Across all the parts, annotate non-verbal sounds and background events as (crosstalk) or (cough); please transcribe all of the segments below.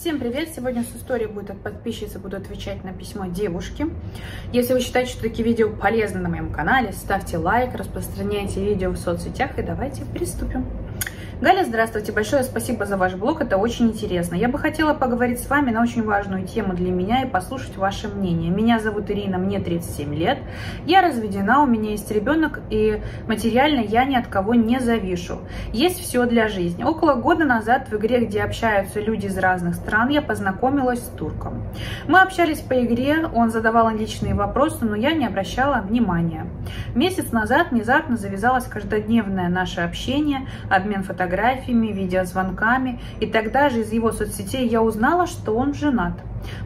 Всем привет! Сегодня с историей будет от подписчицы, буду отвечать на письмо девушки. Если вы считаете, что такие видео полезны на моем канале, ставьте лайк, распространяйте видео в соцсетях и давайте приступим. Галя, здравствуйте, большое спасибо за ваш блог, это очень интересно. Я бы хотела поговорить с вами на очень важную тему для меня и послушать ваше мнение. Меня зовут Ирина, мне 37 лет, я разведена, у меня есть ребенок и материально я ни от кого не завишу. Есть все для жизни. Около года назад в игре, где общаются люди из разных стран, я познакомилась с турком. Мы общались по игре, он задавал личные вопросы, но я не обращала внимания. Месяц назад внезапно завязалось каждодневное наше общение, обмен фотографиями, фотографиями, видеозвонками, и тогда же из его соцсетей я узнала, что он женат.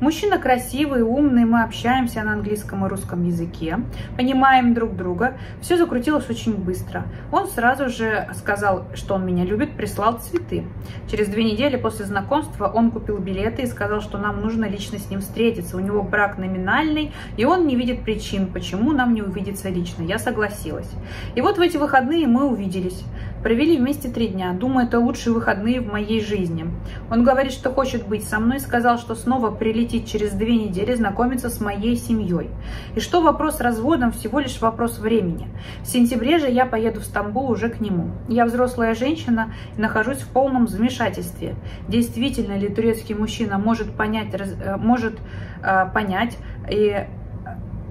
Мужчина красивый, умный, мы общаемся на английском и русском языке, понимаем друг друга. Все закрутилось очень быстро. Он сразу же сказал, что он меня любит, прислал цветы. Через две недели после знакомства он купил билеты и сказал, что нам нужно лично с ним встретиться. У него брак номинальный, и он не видит причин, почему нам не увидеться лично. Я согласилась. И вот в эти выходные мы увиделись. Провели вместе три дня. Думаю, это лучшие выходные в моей жизни. Он говорит, что хочет быть со мной, сказал, что снова прилетит через две недели знакомиться с моей семьей. И что вопрос с разводом всего лишь вопрос времени. В сентябре же я поеду в Стамбул уже к нему. Я взрослая женщина и нахожусь в полном замешательстве. Действительно ли турецкий мужчина может понять, э, может э, понять и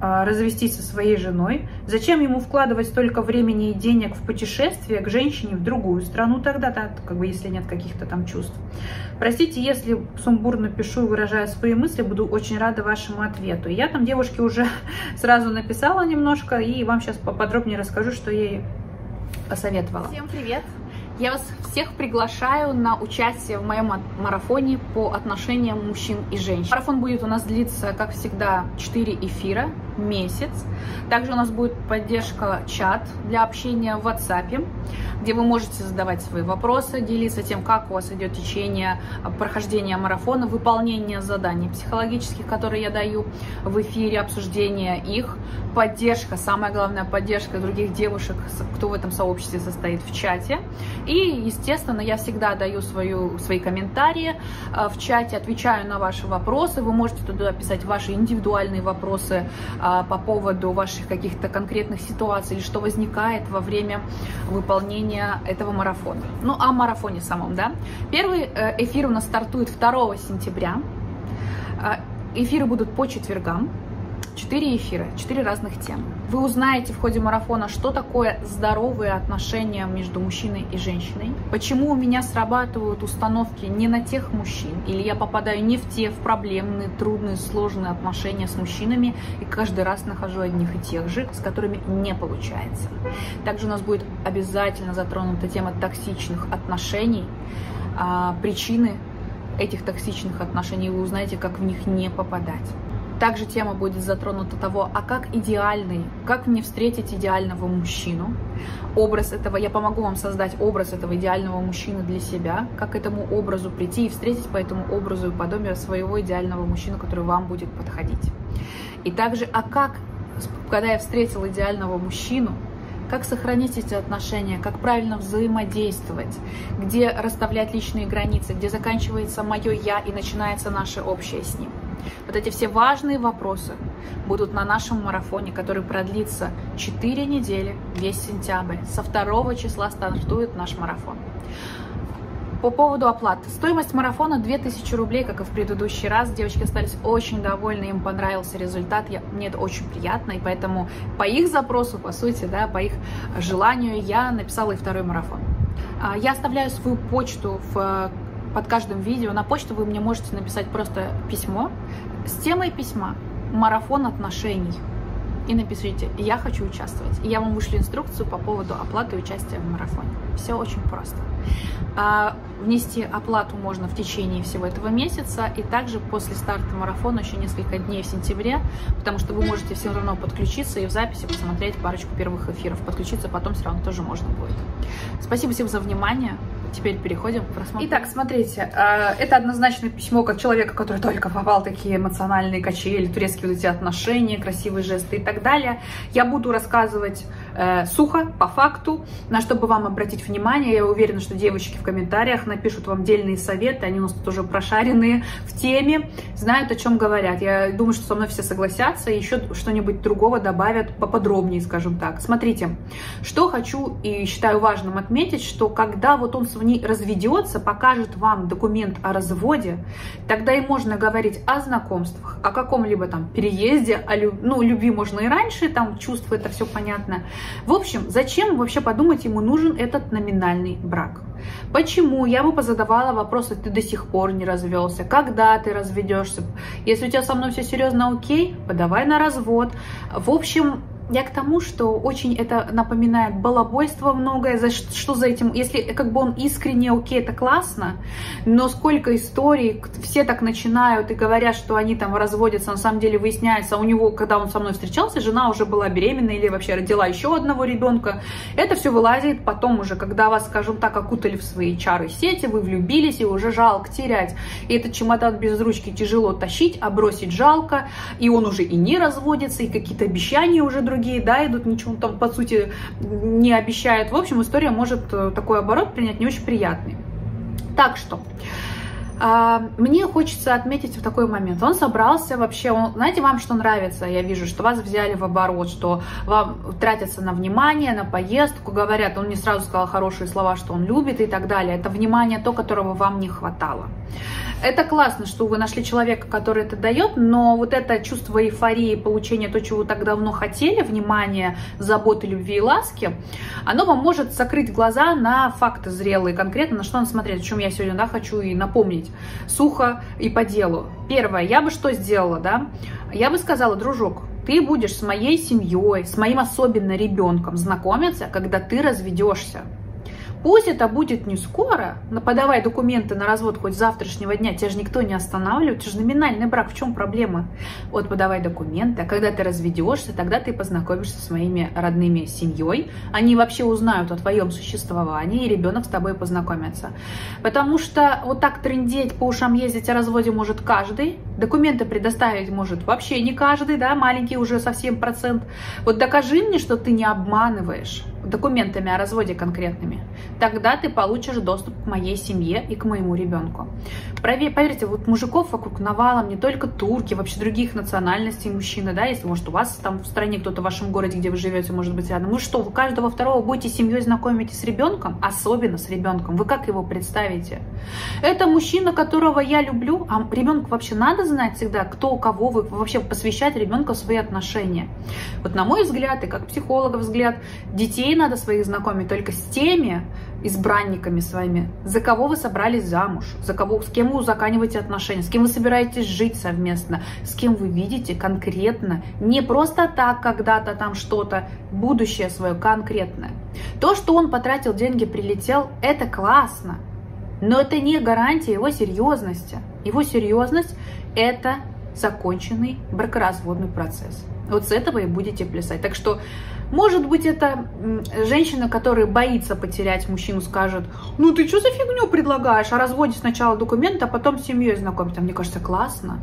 развестись со своей женой? Зачем ему вкладывать столько времени и денег в путешествие к женщине в другую страну тогда, да, как бы если нет каких-то там чувств? Простите, если сумбурно пишу и выражаю свои мысли, буду очень рада вашему ответу. Я там девушке уже (laughs) сразу написала немножко и вам сейчас поподробнее расскажу, что я ей посоветовала. Всем привет! Я вас всех приглашаю на участие в моем марафоне по отношениям мужчин и женщин. Марафон будет у нас длиться, как всегда, 4 эфира, месяц. Также у нас будет поддержка чат для общения в WhatsApp, где вы можете задавать свои вопросы, делиться тем, как у вас идет течение прохождения марафона, выполнение заданий психологических, которые я даю в эфире, обсуждение их, поддержка, самая главная поддержка других девушек, кто в этом сообществе состоит в чате. И, естественно, я всегда даю свою, свои комментарии э, в чате, отвечаю на ваши вопросы. Вы можете туда писать ваши индивидуальные вопросы э, по поводу ваших каких-то конкретных ситуаций или что возникает во время выполнения этого марафона. Ну, о марафоне самом, да. Первый э, эфир у нас стартует 2 сентября. Эфиры будут по четвергам. Четыре эфира, четыре разных темы. Вы узнаете в ходе марафона, что такое здоровые отношения между мужчиной и женщиной, почему у меня срабатывают установки не на тех мужчин, или я попадаю не в те, в проблемные, трудные, сложные отношения с мужчинами, и каждый раз нахожу одних и тех же, с которыми не получается. Также у нас будет обязательно затронута тема токсичных отношений, а, причины этих токсичных отношений, вы узнаете, как в них не попадать. Также тема будет затронута того, а как идеальный, как мне встретить идеального мужчину. Образ этого, я помогу вам создать образ этого идеального мужчины для себя, как к этому образу прийти и встретить по этому образу и подобию своего идеального мужчину, который вам будет подходить. И также, а как, когда я встретил идеального мужчину, как сохранить эти отношения, как правильно взаимодействовать, где расставлять личные границы, где заканчивается мое я и начинается наше общее с ним. Вот эти все важные вопросы будут на нашем марафоне, который продлится 4 недели, весь сентябрь. Со 2 числа стартует наш марафон. По поводу оплаты. Стоимость марафона 2000 рублей, как и в предыдущий раз. Девочки остались очень довольны, им понравился результат. Я, мне это очень приятно, и поэтому по их запросу, по сути, да, по их желанию я написала и второй марафон. А, я оставляю свою почту в под каждым видео на почту вы мне можете написать просто письмо с темой письма «Марафон отношений» и напишите «Я хочу участвовать». И я вам вышлю инструкцию по поводу оплаты участия в марафоне. Все очень просто. А, внести оплату можно в течение всего этого месяца и также после старта марафона еще несколько дней в сентябре, потому что вы можете все равно подключиться и в записи посмотреть парочку первых эфиров. Подключиться потом все равно тоже можно будет. Спасибо всем за внимание. Теперь переходим к просмотру. Итак, смотрите, а, это однозначно письмо как человека, который только попал в такие эмоциональные качели, турецкие вот эти отношения, красивые жесты и так далее. Я буду рассказывать э, сухо, по факту, на что бы вам обратить внимание. Я уверена, что девочки в комментариях напишут вам дельные советы, они у нас тут уже прошаренные в теме, знают, о чем говорят. Я думаю, что со мной все согласятся, еще что-нибудь другого добавят поподробнее, скажем так. Смотрите, что хочу и считаю важным отметить, что когда вот он с ней разведется, покажет вам документ о разводе, тогда и можно говорить о знакомствах, о каком-либо там переезде, о люб... ну, любви можно и раньше, там чувства, это все понятно. В общем, зачем вообще подумать ему нужен этот номинальный брак? Почему? Я бы позадавала вопросы, ты до сих пор не развелся, когда ты разведешься. Если у тебя со мной все серьезно окей, подавай на развод. В общем, я к тому, что очень это напоминает балабойство многое, за что за этим, если как бы он искренне окей, это классно, но сколько историй, все так начинают и говорят, что они там разводятся, на самом деле выясняется, у него, когда он со мной встречался, жена уже была беременна или вообще родила еще одного ребенка, это все вылазит потом уже, когда вас, скажем так, окутали в свои чары сети, вы влюбились и уже жалко терять, и этот чемодан без ручки тяжело тащить, а бросить жалко, и он уже и не разводится, и какие-то обещания уже другие другие, да, идут, ничего там, по сути, не обещают. В общем, история может э, такой оборот принять не очень приятный. Так что, мне хочется отметить в такой момент. Он собрался вообще, он, знаете, вам что нравится? Я вижу, что вас взяли в оборот, что вам тратятся на внимание, на поездку, говорят, он не сразу сказал хорошие слова, что он любит и так далее. Это внимание то, которого вам не хватало. Это классно, что вы нашли человека, который это дает, но вот это чувство эйфории, получения то, чего вы так давно хотели, внимание, заботы, любви и ласки, оно вам может закрыть глаза на факты зрелые, конкретно на что надо смотреть, о чем я сегодня да, хочу и напомнить. Сухо и по делу. Первое, я бы что сделала, да? Я бы сказала, дружок, ты будешь с моей семьей, с моим особенно ребенком знакомиться, когда ты разведешься. Пусть это будет не скоро, но подавай документы на развод хоть завтрашнего дня, тебя же никто не останавливает, это же номинальный брак, в чем проблема? Вот подавай документы, а когда ты разведешься, тогда ты познакомишься с моими родными семьей, они вообще узнают о твоем существовании, и ребенок с тобой познакомится. Потому что вот так трындеть, по ушам ездить о разводе может каждый, документы предоставить может вообще не каждый, да, маленький уже совсем процент. Вот докажи мне, что ты не обманываешь документами о разводе конкретными, тогда ты получишь доступ к моей семье и к моему ребенку. Поверьте, вот мужиков вокруг навалом, не только турки, вообще других национальностей мужчины, да, если, может, у вас там в стране кто-то в вашем городе, где вы живете, может быть, рядом. Вы что, вы каждого второго будете семьей знакомитесь с ребенком? Особенно с ребенком. Вы как его представите? Это мужчина, которого я люблю, а ребенку вообще надо знать всегда, кто у кого, вы вообще посвящать ребенка в свои отношения. Вот на мой взгляд, и как психолога взгляд, детей надо своих знакомить только с теми избранниками своими, за кого вы собрались замуж, за кого, с кем вы узаканиваете отношения, с кем вы собираетесь жить совместно, с кем вы видите конкретно, не просто так когда-то там что-то, будущее свое конкретное. То, что он потратил деньги, прилетел, это классно, но это не гарантия его серьезности. Его серьезность – это законченный бракоразводный процесс. Вот с этого и будете плясать. Так что может быть, это женщина, которая боится потерять мужчину, скажет, ну ты что за фигню предлагаешь, а разводе сначала документы, а потом с семьей знакомиться. Мне кажется, классно,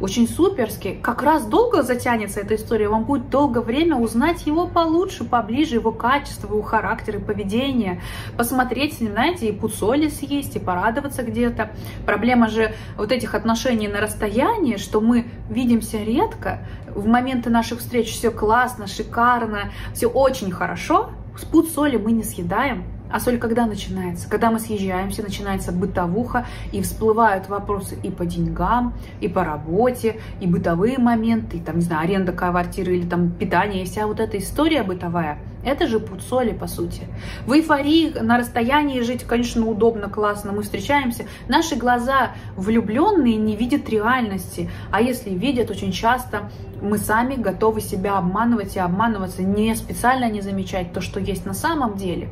очень суперски. Как раз долго затянется эта история, вам будет долго время узнать его получше, поближе, его качество, его характер и поведение, посмотреть с знаете, и пуцоли съесть, и порадоваться где-то. Проблема же вот этих отношений на расстоянии, что мы видимся редко, в моменты наших встреч все классно, шикарно, все очень хорошо, спут соли мы не съедаем. А соль когда начинается? Когда мы съезжаемся, начинается бытовуха, и всплывают вопросы и по деньгам, и по работе, и бытовые моменты, и там, не знаю, аренда квартиры или там питание, и вся вот эта история бытовая. Это же путь соли, по сути. В эйфории на расстоянии жить, конечно, удобно, классно. Мы встречаемся. Наши глаза влюбленные не видят реальности. А если видят, очень часто мы сами готовы себя обманывать и обманываться, не специально не замечать то, что есть на самом деле.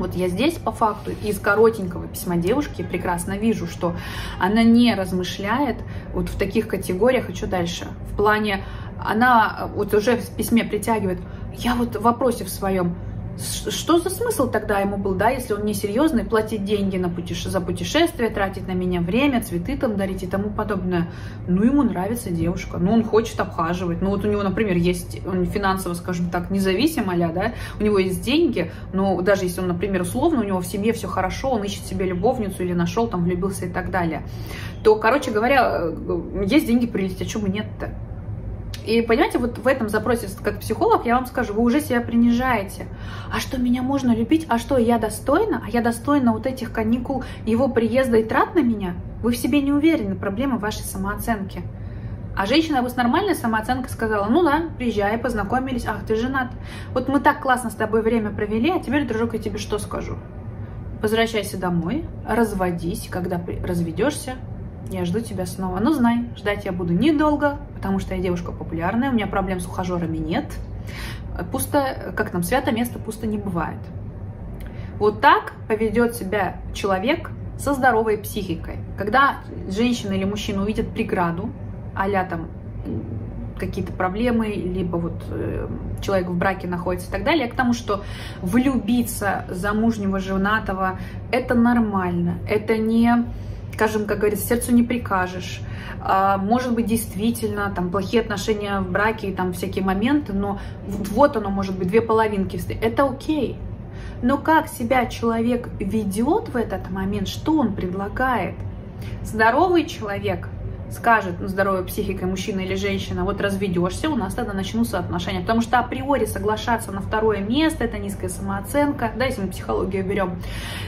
Вот я здесь по факту из коротенького письма девушки прекрасно вижу, что она не размышляет вот в таких категориях, и что дальше? В плане, она вот уже в письме притягивает, я вот в вопросе в своем, что за смысл тогда ему был, да, если он не серьезный, платить деньги на путеше... за путешествие, тратить на меня время, цветы там дарить и тому подобное. Ну, ему нравится девушка, ну, он хочет обхаживать. Ну, вот у него, например, есть, он финансово, скажем так, независим, а да, у него есть деньги, но даже если он, например, условно, у него в семье все хорошо, он ищет себе любовницу или нашел, там, влюбился и так далее, то, короче говоря, э, есть деньги прилететь, а чего бы нет-то? И понимаете, вот в этом запросе, как психолог, я вам скажу, вы уже себя принижаете. А что, меня можно любить? А что, я достойна? А я достойна вот этих каникул, его приезда и трат на меня? Вы в себе не уверены, проблема вашей самооценки. А женщина бы с нормальной самооценкой сказала, ну да, приезжай, познакомились, ах, ты женат. Вот мы так классно с тобой время провели, а теперь, дружок, я тебе что скажу? Возвращайся домой, разводись, когда разведешься, я жду тебя снова. Но знай, ждать я буду недолго, потому что я девушка популярная, у меня проблем с ухажерами нет. Пусто, как там, свято место пусто не бывает. Вот так поведет себя человек со здоровой психикой. Когда женщина или мужчина увидит преграду, а там какие-то проблемы, либо вот э, человек в браке находится и так далее, к тому, что влюбиться замужнего женатого это нормально, это не скажем, как говорится, сердцу не прикажешь. А, может быть, действительно, там, плохие отношения в браке и там всякие моменты, но вот оно, может быть, две половинки. Это окей. Но как себя человек ведет в этот момент, что он предлагает? Здоровый человек – скажет ну, здоровой психикой мужчина или женщина, вот разведешься, у нас тогда начнутся отношения. Потому что априори соглашаться на второе место, это низкая самооценка, да, если мы психологию берем,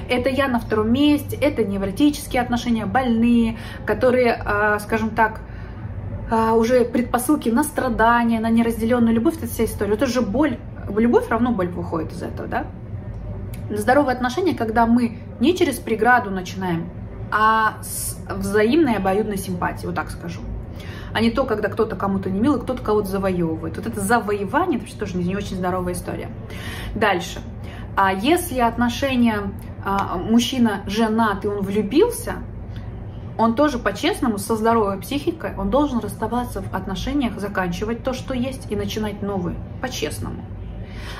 это я на втором месте, это невротические отношения, больные, которые, а, скажем так, а, уже предпосылки на страдания, на неразделенную любовь, это вся история. Это же боль. Любовь равно боль выходит из этого, да? Здоровые отношения, когда мы не через преграду начинаем а с взаимной обоюдной симпатией, вот так скажу. А не то, когда кто-то кому-то не мил, и кто-то кого-то завоевывает. Вот это завоевание, это тоже не очень здоровая история. Дальше. А если отношения а, мужчина женат и он влюбился, он тоже по-честному, со здоровой психикой, он должен расставаться в отношениях, заканчивать то, что есть, и начинать новые, по-честному.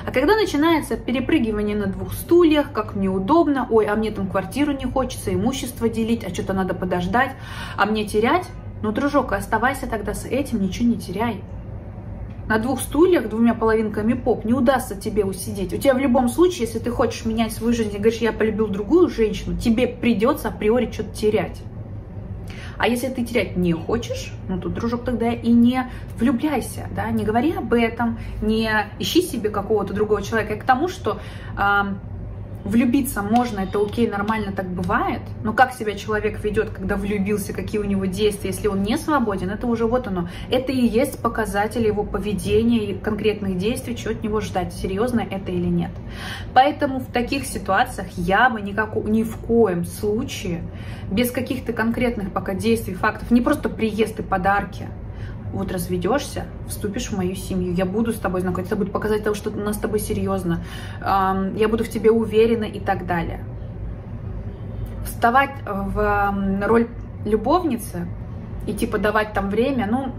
А когда начинается перепрыгивание на двух стульях, как мне удобно, ой, а мне там квартиру не хочется, имущество делить, а что-то надо подождать, а мне терять, ну, дружок, оставайся тогда с этим, ничего не теряй. На двух стульях, двумя половинками поп, не удастся тебе усидеть. У тебя в любом случае, если ты хочешь менять свою жизнь и говоришь, я полюбил другую женщину, тебе придется априори что-то терять. А если ты терять не хочешь, ну тут, дружок, тогда и не влюбляйся, да, не говори об этом, не ищи себе какого-то другого человека. И к тому, что э, влюбиться можно, это окей, нормально так бывает, но как себя человек ведет, когда влюбился, какие у него действия, если он не свободен, это уже вот оно. Это и есть показатель его поведения и конкретных действий, чего от него ждать, серьезно это или нет. Поэтому в таких ситуациях я бы никак, ни в коем случае, без каких-то конкретных пока действий, фактов, не просто приезд и подарки, вот разведешься, вступишь в мою семью, я буду с тобой знакомиться, это будет показать того, что у нас с тобой серьезно, я буду в тебе уверена и так далее. Вставать в роль любовницы и типа давать там время, ну,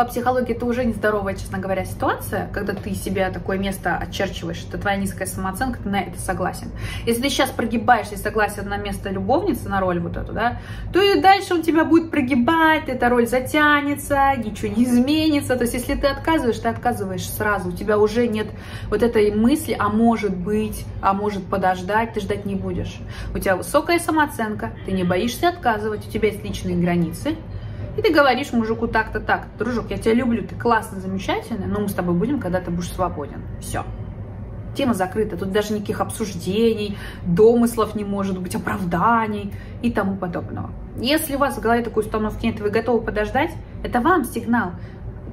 по психологии это уже нездоровая, честно говоря, ситуация, когда ты себе такое место очерчиваешь, это твоя низкая самооценка, ты на это согласен. Если ты сейчас прогибаешься и согласен на место любовницы, на роль вот эту, да, то и дальше он тебя будет прогибать, эта роль затянется, ничего не изменится. То есть, если ты отказываешь, ты отказываешь сразу, у тебя уже нет вот этой мысли, а может быть, а может подождать, ты ждать не будешь. У тебя высокая самооценка, ты не боишься отказывать, у тебя есть личные границы, и ты говоришь мужику так-то так, дружок, я тебя люблю, ты классный, замечательный, но мы с тобой будем, когда ты будешь свободен. Все. Тема закрыта, тут даже никаких обсуждений, домыслов не может быть, оправданий и тому подобного. Если у вас в голове такой установки нет, вы готовы подождать, это вам сигнал.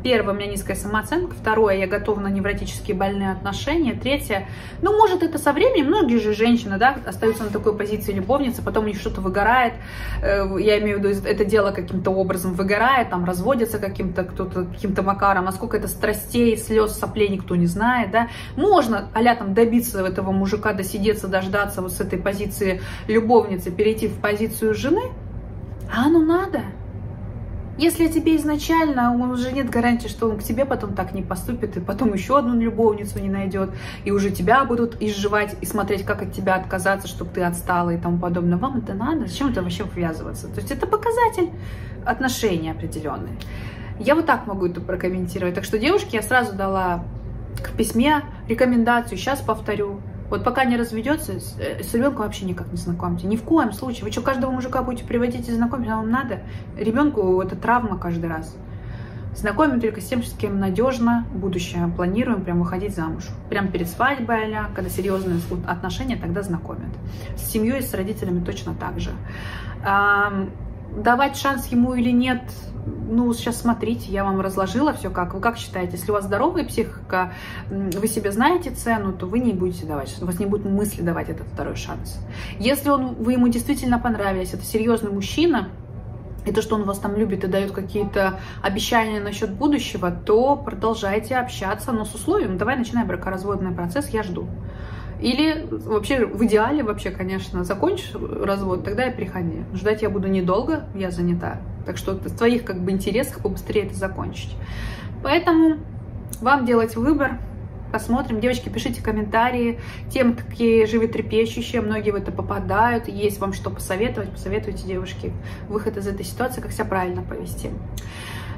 Первое, у меня низкая самооценка. Второе, я готова на невротические больные отношения. Третье, ну, может, это со временем, многие же женщины, да, остаются на такой позиции любовницы, потом у них что-то выгорает, э, я имею в виду, это дело каким-то образом выгорает, там, разводится каким-то, кто-то, каким-то макаром, насколько это страстей, слез, соплей никто не знает, да. Можно, а там, добиться этого мужика, досидеться, дождаться вот с этой позиции любовницы, перейти в позицию жены, а оно надо. Если тебе изначально, уже нет гарантии, что он к тебе потом так не поступит, и потом еще одну любовницу не найдет, и уже тебя будут изживать и смотреть, как от тебя отказаться, чтобы ты отстала и тому подобное. Вам это надо? Зачем это вообще ввязываться? То есть это показатель отношений определенные. Я вот так могу это прокомментировать. Так что девушке я сразу дала в письме рекомендацию, сейчас повторю. Вот пока не разведется, с, э, с ребенком вообще никак не знакомьте. Ни в коем случае. Вы что, каждого мужика будете приводить и знакомить, а вам надо? Ребенку это травма каждый раз. Знакомим только с тем, с кем надежно будущее. Планируем прям выходить замуж. Прям перед свадьбой, а когда серьезные отношения, тогда знакомят. С семьей с родителями точно так же. Давать шанс ему или нет, ну, сейчас смотрите, я вам разложила все как. Вы как считаете, если у вас здоровая психика, вы себе знаете цену, то вы не будете давать, у вас не будет мысли давать этот второй шанс. Если он, вы ему действительно понравились, это серьезный мужчина, и то, что он вас там любит и дает какие-то обещания насчет будущего, то продолжайте общаться, но с условием, давай начинаем бракоразводный процесс, я жду. Или вообще в идеале вообще, конечно, закончишь развод, тогда и приходи. Ждать я буду недолго, я занята. Так что в твоих как бы интересах побыстрее это закончить. Поэтому вам делать выбор. Посмотрим. Девочки, пишите комментарии. Тем, какие животрепещущие, многие в это попадают. Есть вам что посоветовать, посоветуйте девушки выход из этой ситуации, как себя правильно повести.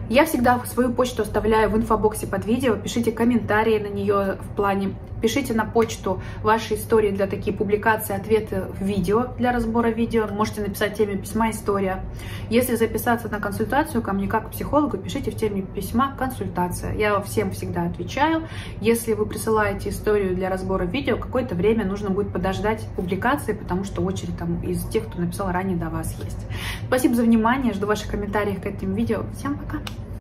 Я всегда свою почту оставляю в инфобоксе под видео. Пишите комментарии на нее в плане. Пишите на почту ваши истории для такие публикации, ответы в видео для разбора видео. Можете написать теме письма «История». Если записаться на консультацию ко мне как к психологу, пишите в теме письма «Консультация». Я всем всегда отвечаю. Если вы присылаете историю для разбора видео, какое-то время нужно будет подождать публикации, потому что очередь там из тех, кто написал ранее до вас есть. Спасибо за внимание. Жду ваших комментариев к этим видео. Всем пока!